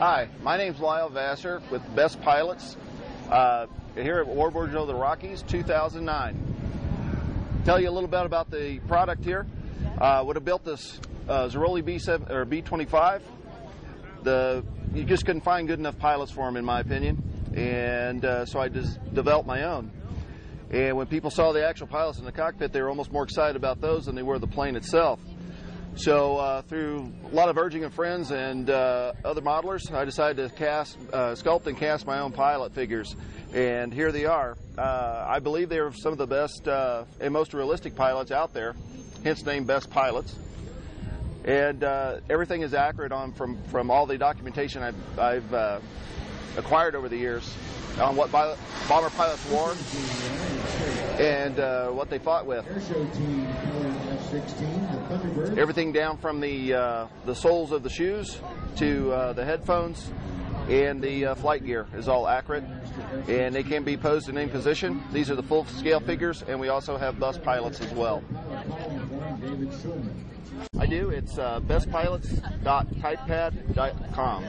Hi, my name's Lyle Vassar with Best Pilots uh, here at Warbirds Over the Rockies 2009. Tell you a little bit about the product here. Uh, would have built this uh, Ziroli B7 or B25. The you just couldn't find good enough pilots for them, in my opinion, and uh, so I just developed my own. And when people saw the actual pilots in the cockpit, they were almost more excited about those than they were the plane itself. So uh, through a lot of urging of friends and uh, other modelers, I decided to cast, uh, sculpt and cast my own pilot figures, and here they are. Uh, I believe they are some of the best uh, and most realistic pilots out there, hence named Best Pilots. And uh, everything is accurate on from from all the documentation I've, I've acquired over the years on what bomber pilots wore and what they fought with. Everything down from the uh, the soles of the shoes to uh, the headphones and the uh, flight gear is all accurate, and they can be posed in any position. These are the full scale figures, and we also have bus pilots as well. I do. It's uh, bestpilots.typepad.com.